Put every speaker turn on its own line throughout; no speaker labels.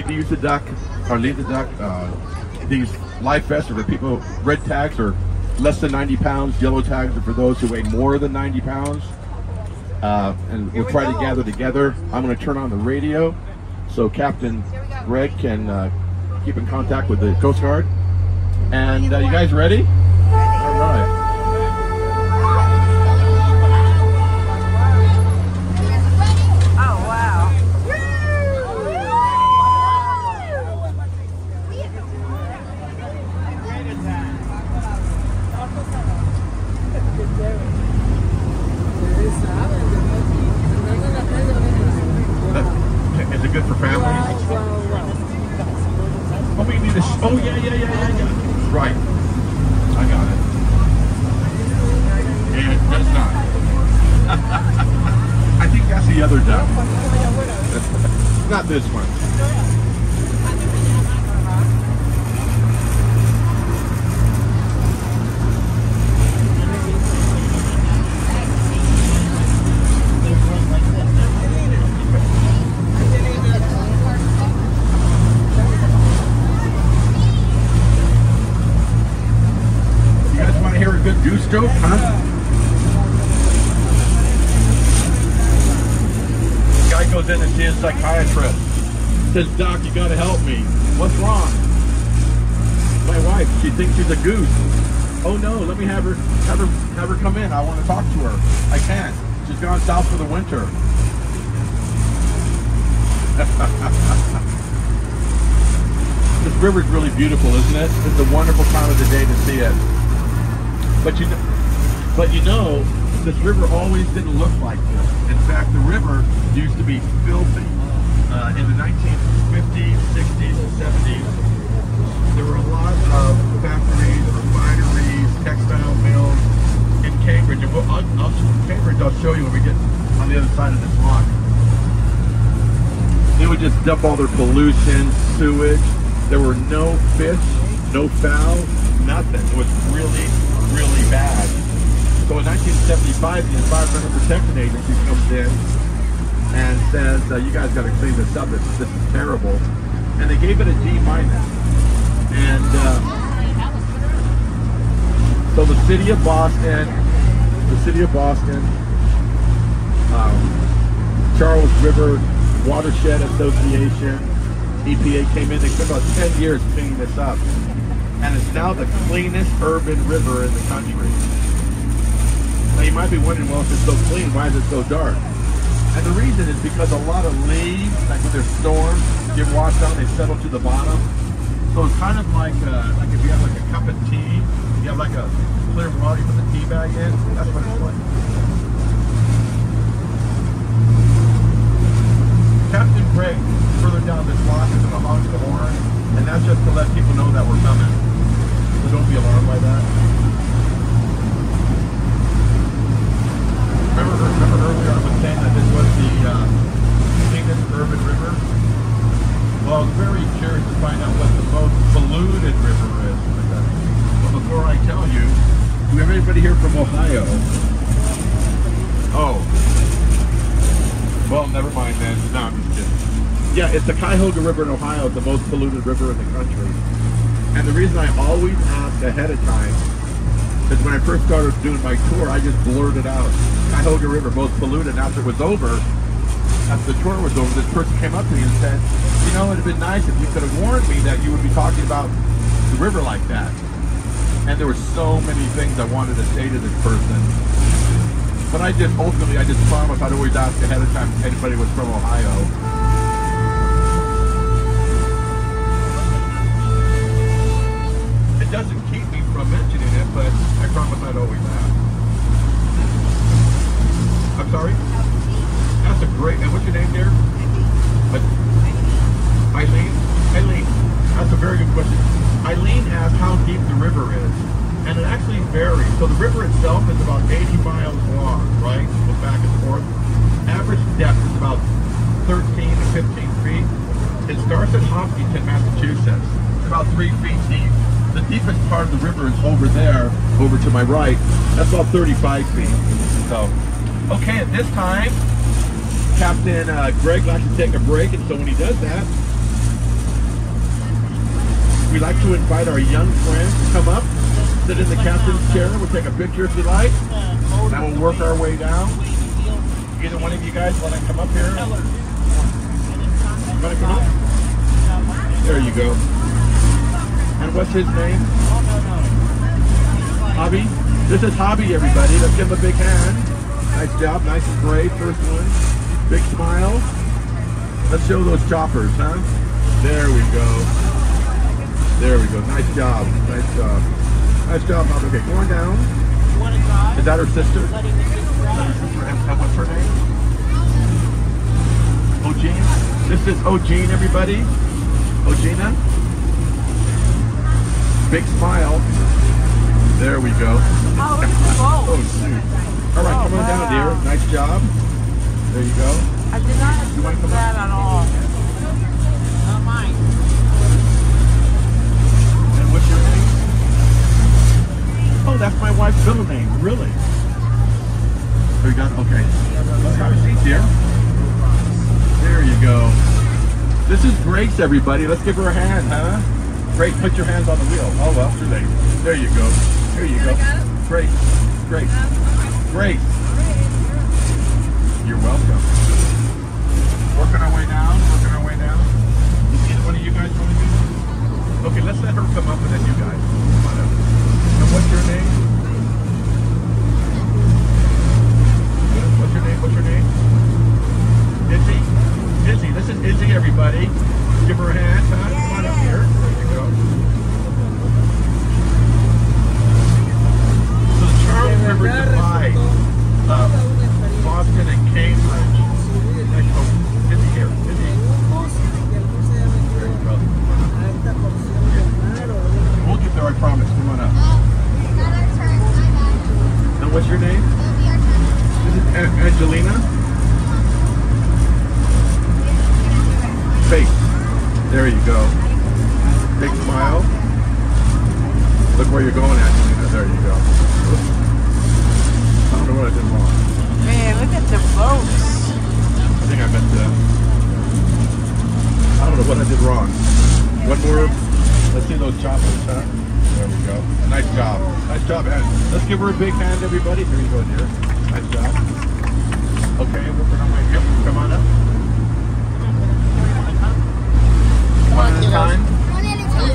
need to use the duck or leave the duck. Uh, these life vests are for people. Red tags are less than 90 pounds. Yellow tags are for those who weigh more than 90 pounds. Uh, and we'll try to gather together. I'm going to turn on the radio so Captain Greg can uh, keep in contact with the Coast Guard. And uh, you guys ready? Is it good for families? Oh, we need a. Oh yeah, yeah, yeah, yeah, yeah. Right. I got it. And it does not. I think that's the other duck. not this one. A huh? Guy goes in to see his psychiatrist. Says, Doc, you gotta help me. What's wrong? My wife, she thinks she's a goose. Oh no, let me have her have her have her come in. I want to talk to her. I can't. She's gone south for the winter. this river's really beautiful, isn't it? It's a wonderful time of the day to see it. But you know, but you know, this river always didn't look like this. In fact, the river used to be filthy. Uh, in the 1950s, 60s, and 70s, there were a lot of factories, refineries, textile mills in Cambridge. And we'll, I'll, I'll, Cambridge, I'll show you when we get on the other side of this rock. They would just dump all their pollution, sewage. There were no fish, no fowl, nothing. It was really, really bad. So in 1975, the Environmental Protection Agency comes in and says, uh, you guys got to clean this up. This, this is terrible. And they gave it a D minus. And uh, so the city of Boston, the city of Boston, um, Charles River Watershed Association, EPA came in. They took about 10 years cleaning this up. And it's now the cleanest urban river in the country. Now you might be wondering, well, if it's so clean, why is it so dark? And the reason is because a lot of leaves, like when there's storms, get washed out, they settle to the bottom. So it's kind of like uh, like if you have like a cup of tea, you have like a clear water, you put the tea bag in. That's what it's like. Captain Greg, further down this block, is going to honk the horn, and that's just to let people know that we're coming. So don't be alarmed by that. Remember, remember earlier I was saying that this was the uh, cleanest urban river? Well, I was very curious to find out what the most polluted river is. But before I tell you, do we have anybody here from Ohio? Oh. Well, never mind then. No, I'm just kidding. Yeah, it's the Cuyahoga River in Ohio. It's the most polluted river in the country. And the reason I always ask ahead of time is when I first started doing my tour, I just blurted out Cuyahoga River most polluted. After it was over, after the tour was over, this person came up to me and said, you know, it'd have been nice if you could have warned me that you would be talking about the river like that. And there were so many things I wanted to say to this person. But I just, ultimately, I just promised I'd always ask ahead of time if anybody was from Ohio. Great, and what's your name, dear? Eileen? Eileen, that's a very good question. Eileen asked how deep the river is. And it actually varies. So the river itself is about 80 miles long, right? Goes back and forth. Average depth is about 13 to 15 feet. It starts at Hopkinton, Massachusetts. It's about three feet deep. The deepest part of the river is over there, over to my right. That's about 35 feet. So, okay, at this time, Captain uh, Greg likes to take a break, and so when he does that, we like to invite our young friends to come up, sit in the captain's chair. We'll take a picture if you like. Now we'll work our way down. Either one of you guys want to come up here? Want to come up? There you go. And what's his name? Hobby? This is Hobby, everybody. Let's give him a big hand. Nice job. Nice and brave. First one. Big smile. Let's show those choppers, huh? There we go. There we go. Nice job. Nice job. Nice job, Hobby. Okay, going down. Is that her sister? Oh, is that her sister? And what's her name? Ogene? This is oh, Ogene, everybody. Oh, Ogina. Big smile. There we go.
Oh, it's a.
Oh, shoot. All right,
Oh,
come on down, dear. Nice job. There you go.
I did not expect that at all. Not mine.
And what's your name? Oh, that's my wife's middle name. Really? Oh, you got okay. Let's have a seat, dear. There you go. This is Grace, everybody. Let's give her a hand, huh? Grace, put your hands on the wheel. Oh well, too late. There you go. There you go. Grace, Grace, Grace. You're welcome. Working our way down. Working our way down. One of you guys want to do? Okay, let's let her come up and then you guys. Come on up. And what's your name? What's your name? What's your name? Izzy? Izzy. This is Izzy, everybody. Give her a hand, huh? Come on up here. There you go. So the Charles River divides uh, Boston and Cambridge. Nice. Oh, Izzy here. Izzy. There you go. We'll get there, I promise. Come on up. And what's your name? This is A- Angelina? There you go. Big smile. Look where you're going, Angelina. There you go. I don't know what I did wrong.
Man, look at the boats.
I think I meant that. I don't know what I did wrong. One more. Let's see those choppers, huh? There we go. Nice job. Nice job, Ann. Let's give her a big hand, everybody. Here you go, dear. Nice job. Okay, we're gonna wait. Yep, come on up. One at a time.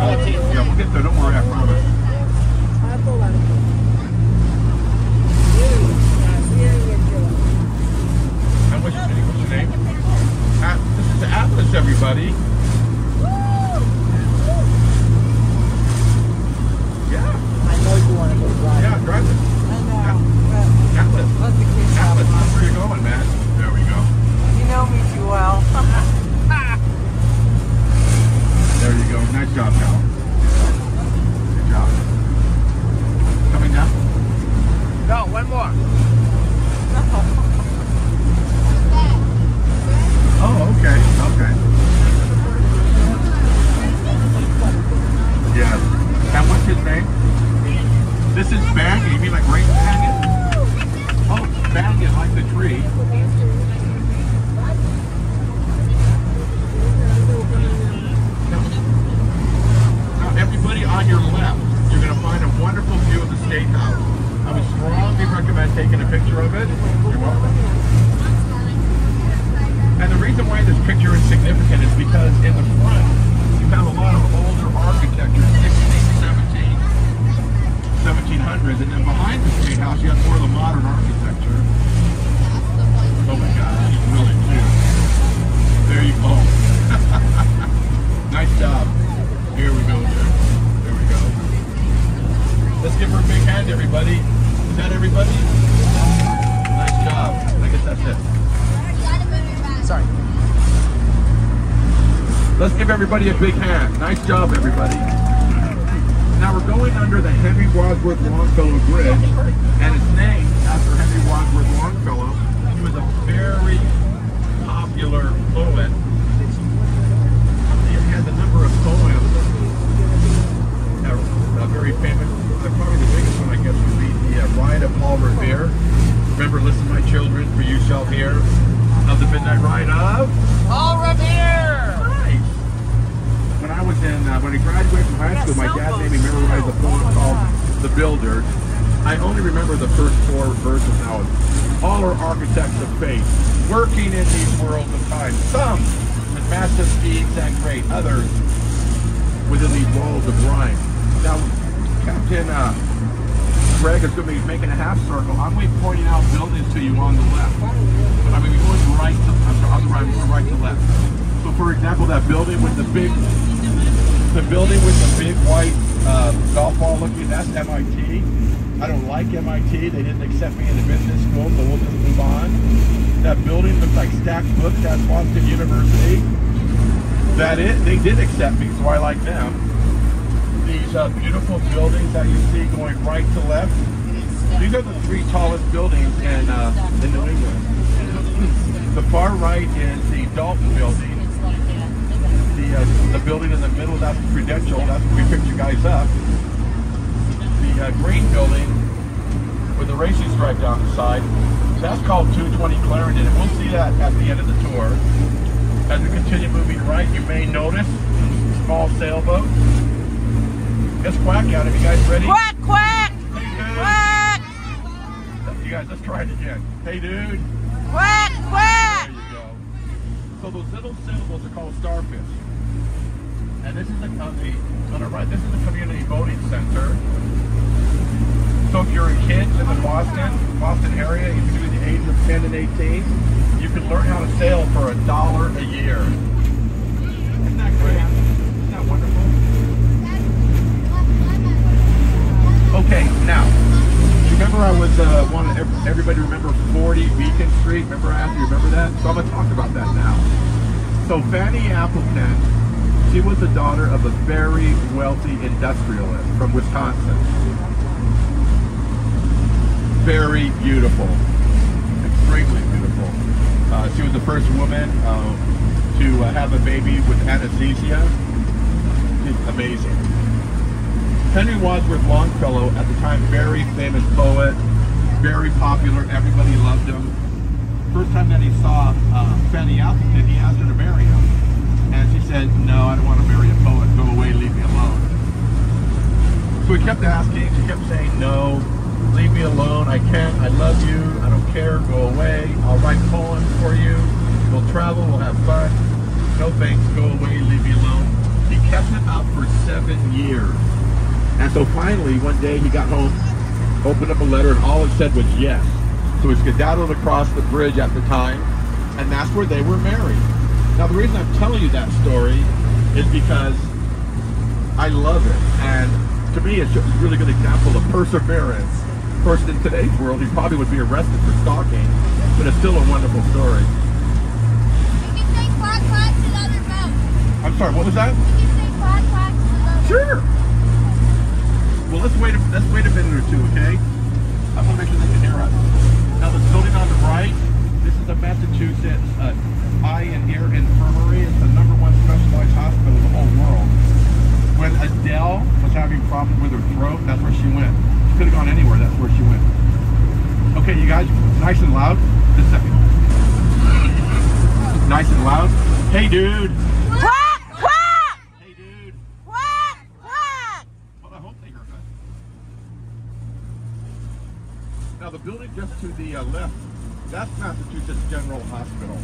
Yeah, we'll get there. Don't worry, I promise. And what's your name? What's your name? At, this is Atlas, everybody. Yeah, yeah, drive it. Atlas.
Let the kids have
Atlas,
fun.
where you going, man? There we go.
You know me too well.
There you go. Nice job, Cal. Good job. Coming down?
Go, one more.
Oh, okay, okay. Yes. And what's his name? This is Banyan. You mean like Great Banyan? Oh, Banyan, like the tree. Now, everybody on your left, you're going to find a wonderful view of the State House. I would strongly recommend taking a picture of it. You're welcome. And the reason why this picture is significant is because in the front, you have a lot of older architecture, 16, 17, 1700s, and then behind the State House, you have more of the modern architecture. Oh my gosh, really cute. There you go. nice job. Here we go, there. There we go. Let's give her a big hand, everybody. Is that everybody? Nice job. I guess that's it.
Sorry.
Let's give everybody a big hand. Nice job, everybody. Now we're going under the Henry Wadsworth Longfellow Bridge, and it's named after Henry Wadsworth Longfellow. He was a very popular poet. He had a number of poems. A, a very famous, probably the biggest one, I guess, would be the uh, Ride of Paul Revere. Remember, listen, my children, for you shall hear of the midnight ride of.
Paul Revere!
I uh, when I graduated from high school, my dad made me memorize a poem called. The Builder. I only remember the first four verses now. All are architects of faith, working in these worlds of time. Some with massive deeds and great, others within these walls of rhyme. Now, Captain uh, Greg is going to be making a half circle. I'm going to be pointing out buildings to you on the left. But I'm going to be going right to, I'm sorry, on the right, I'm going right to left. So for example, that building with the big, the building with the big white uh, golf ball looking, that's MIT. I don't like MIT. They didn't accept me in the business school, so we'll just move on. That building looks like stacked books. That's Boston University. That it, they did accept me, so I like them. These uh, beautiful buildings that you see going right to left. These are the three tallest buildings in uh, in New England. The far right is the Dalton Building. The uh, the building in the middle, that's Prudential. That's where we picked you guys up. The uh, green building with the racing stripe down the side, that's called 220 Clarendon, and we'll see that at the end of the tour. As we continue moving right, you may notice small sailboat. It's quack out. Are you guys ready?
Quack, quack,
Hey, dude.
quack,
You guys, let's try it again. Hey, dude.
quack,
There
quack.
you go. So those little sailboats are called starfish. And this is the, on the right. This is the community boating center. So if you're a kid in the Boston Boston area, you're between the age of 10 and 18, you can learn how to sail for a dollar a year. Isn't that great? Isn't that wonderful? Okay, now, remember I was uh, wanted everybody remember 40 Beacon Street. Remember you, remember that? So I'm going to talk about that now. So Fanny Appleton, she was the daughter of a very wealthy industrialist from Wisconsin. Very beautiful, extremely beautiful. Uh, she was the first woman um, to uh, have a baby with anesthesia. She's amazing. Henry Wadsworth Longfellow, at the time, very famous poet, very popular. Everybody loved him. First time that he saw uh, Fanny Appleton, he asked her to marry him, and she said, "No, I don't want to marry a poet. Go away, leave me alone." So he kept asking. She kept saying, "No, leave me alone. I can't. I love you. I don't care. Go away. I'll write poems for you. We'll travel. We'll have fun. No thanks. Go away. Leave me alone." He kept it up for seven years. And so finally, one day he got home, opened up a letter, and all it said was yes. So he skedaddled across the bridge at the time, and that's where they were married. Now, the reason I'm telling you that story is because I love it. And to me, it's just a really good example of perseverance. Course, in today's world, he probably would be arrested for stalking, but it's still a wonderful story.
You can say quack quack to the other boat.
I'm sorry, what was that?
You can say quack quack to the other
Sure. Well, let's wait. A, let's wait a minute or two, okay? I want to make sure they can hear us. Now, this building on the right, this is the Massachusetts uh, Eye and Ear Infirmary. It's the number one specialized hospital in the whole world. When Adele was having problems with her throat, that's where she went. She could have gone anywhere. That's where she went. Okay, you guys, nice and loud. Just a second. Nice and loud. Hey, dude.
Quack, quack,
Hey, dude.
quack, quack.
Well, I hope they heard us. Now, the building just to the uh, left, that's Massachusetts General Hospital.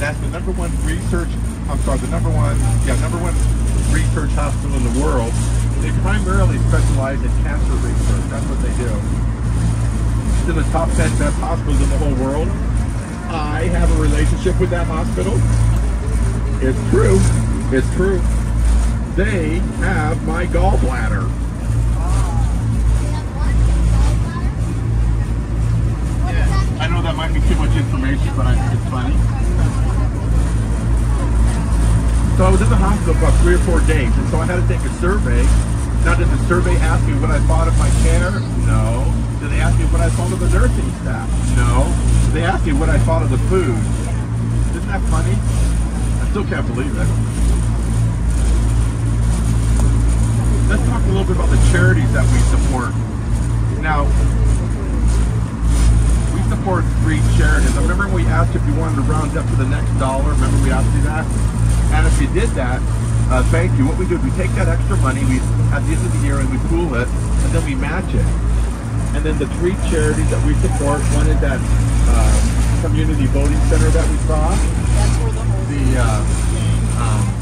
That's the number one research, I'm sorry, the number one, yeah, number one research hospital in the world. They primarily specialize in cancer research. That's what they do. In the top 10 best hospitals in the whole world. I have a relationship with that hospital. It's true. It's true. They have my gallbladder. I know that might be too much information, but I, think it's funny. So I was in the hospital for about three or four days, and so I had to take a survey. Now, did the survey ask me what I thought of my care? No. Did they ask me what I thought of the nursing staff? No. Did they ask me what I thought of the food? Isn't that funny? I still can't believe it. Let's talk a little bit about the charities that we support. Now, we support three charities. I remember when we asked if you wanted to round up to the next dollar. Remember we asked you that? And if you did that, uh, thank you. What we do is we take that extra money, we at the end of the year, and we pool it, and then we match it. And then the three charities that we support, one is that uh, community boating center that we saw,
That's where the old
the uh, um,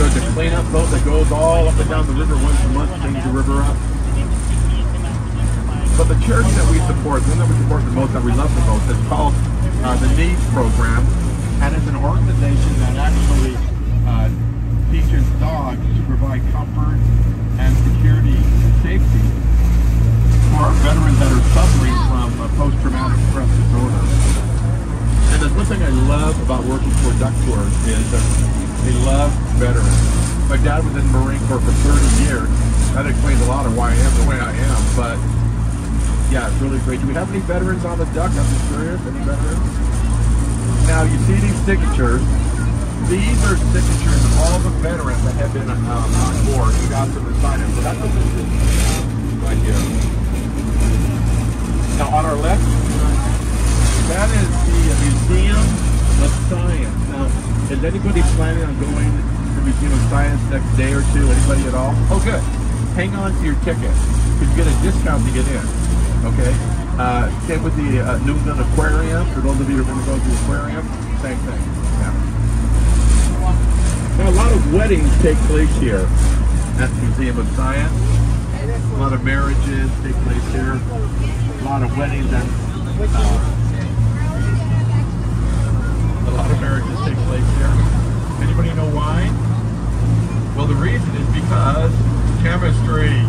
there's a cleanup boat that goes all up and down the river once a month, cleans the river up. But the charity that we support, the one that we support the most, that we love the most, is called uh, the NEADS Program, and it's an organization that actually uh, teaches dogs to provide comfort and security and safety for our veterans that are suffering from uh, post-traumatic stress disorder. And there's one thing I love about working for Duck Tours is that they love veterans. My dad was in the Marine Corps for 30 years. That explains a lot of why I am the way I am. But yeah, it's really great. Do we have any veterans on the Duck? I'm just curious. Any veterans? Now you see these signatures. These are signatures of all the veterans that have been um, on board who got to sign it. So that's what this is right here. Now on our left, that is the Museum of Science. Now, is anybody planning on going to the Museum of Science next day or two? Anybody at all? Oh, good. Hang on to your ticket. You get a discount to get in. Okay. Uh, same with the uh, New Aquarium. For those of you who are going to go to the aquarium, same thing. Yeah. Now, a lot of weddings take place here at the Museum of Science. A lot of marriages take place here. A lot of weddings and uh, a lot of marriages take place here. Anybody know why? Well, the reason is because chemistry.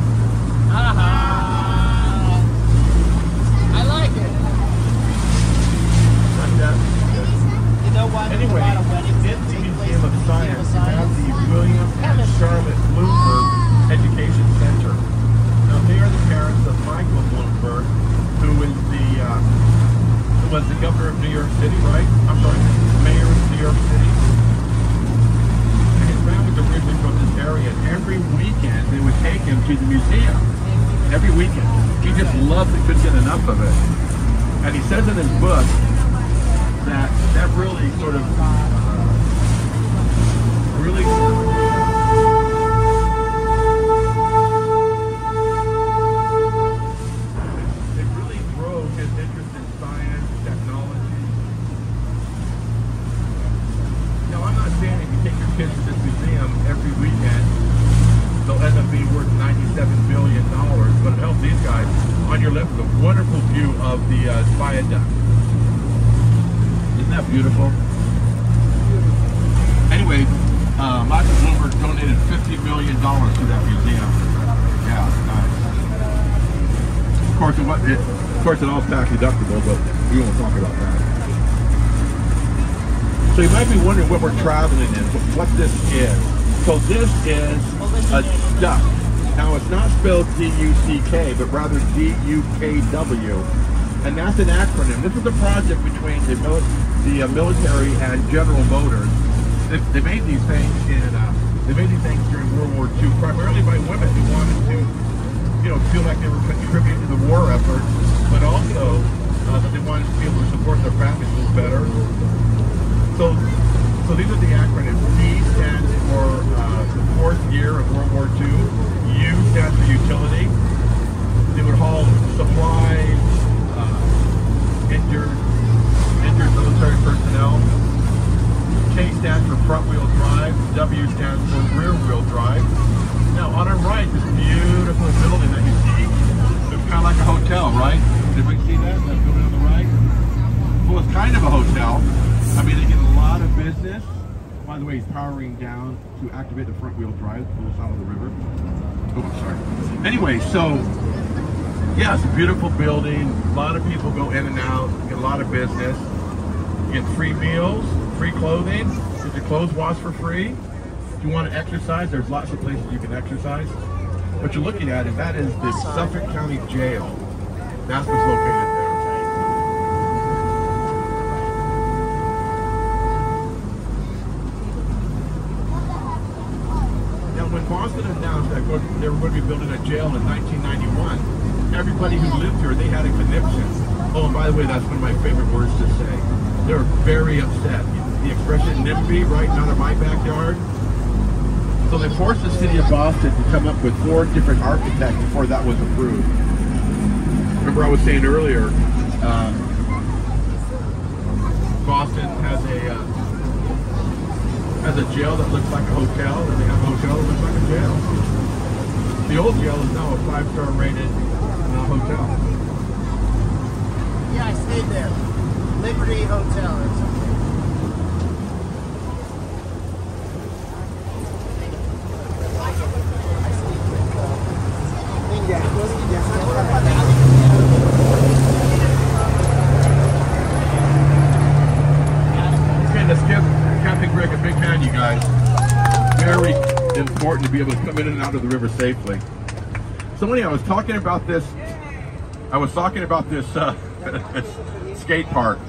I like it.
Like that.
You know what?
Anyway, in the Museum of
at
Science, you the William and Charlotte Bloomberg Education Center. Now, they are the parents of Michael Bloomberg, who is the uh, was the governor of New York City, right? I'm sorry, mayor of New York City. And his family's originally from this area. And every weekend, they would take him to the museum. Every weekend. He just loved it, couldn't get enough of it. And he says in his book that that really sort of really it really drove his interest in science, technology. Now I'm not saying if you take your kids to this museum every weekend, they'll end up being worth $97 billion, but it helps these guys. On your left is a wonderful view of the uh, viaduct. Beautiful? Anyway, uh, Michael Bloomberg donated $50 million to that museum. Yeah, nice. Of course, it, wa- it, of course, it all tax deductible, but we won't talk about that. So you might be wondering what we're traveling in, what, this is. So this is a duck. Now it's not spelled D-U-C-K, but rather D-U-K-W. And that's an acronym. This is a project between the, mili- the uh, military and General Motors. They, they made these things in, uh, they made these things during World War II, primarily by women who wanted to, you know, feel like they were contributing to the war effort, but also uh, that they wanted to be able to support their families a little better. So, so these are the acronyms. D stands for uh, the fourth year of World War II. U stands for utility. They would haul supplies, uh, injured military personnel. K stands for front wheel drive. W stands for rear wheel drive. Now on our right, this beautiful building that you see, it's kind of like a hotel, right? Did we see that? That building on the right? Well, it's kind of a hotel. I mean, they get a lot of business. By the way, he's powering down to activate the front wheel drive, pull us out of the river. Oh, I'm sorry. Anyway, so yeah, it's a beautiful building. A lot of people go in and out. Get a lot of business. You get free meals, free clothing. Get your clothes washed for free. If you want to exercise, there's lots of places you can exercise. What you're looking at is that is the Suffolk County Jail. That's what's located there. Now, when Boston announced that they were going to be building a jail in 1991, everybody who lived here, they had a connection. Oh, and by the way, that's one of my favorite words to say. They were very upset. The expression in NIMBY, right out of my backyard. So they forced the city of Boston to come up with four different architects before that was approved. Remember I was saying earlier, um, Boston has a uh, has a jail that looks like a hotel, and they have a hotel that looks like a jail. The old jail is now a five-star rated uh, hotel.
Yeah, I stayed there. Liberty Hotel or something.
Important to be able to come in and out of the river safely. So anyway, I was talking about this. I was talking about this uh, skate park